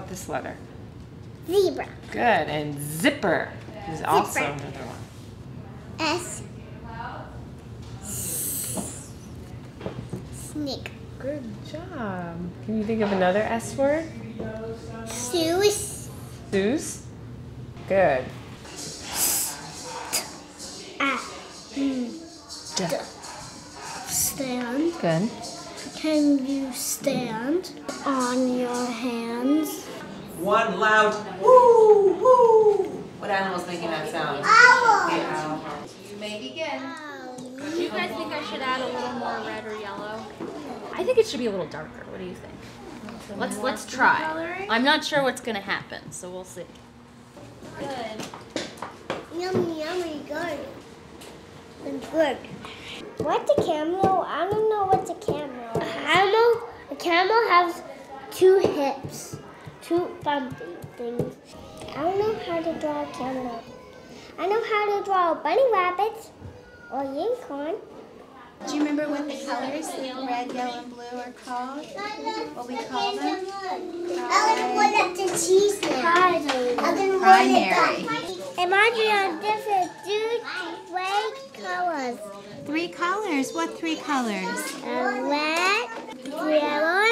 about this letter? Zebra. Good. And zipper is also another one. S. Snake. Good job. Can you think of another S word? Shoes. Zeus. Good. Ah. Stand. Good. Can you stand on your hands? One loud woo woo. What animal's making that sound? Owl. You may begin. Do you guys think I should add a little more red or yellow? I think it should be a little darker. What do you think? Let's let's try. I'm not sure what's gonna happen, so we'll see. Good. Yummy, yummy, good. It's good. What's a camel? I don't know what's a camel. A camel? A camel has two hips, two bumpy things. I don't know how to draw a camel. I know how to draw a bunny rabbit or unicorn. Do you remember what the colors, red, yellow, and blue are called? What we call them? I want to put up the cheese now. Primary. Imagine a different two red colors. Three colors. What three colors? A red, yellow.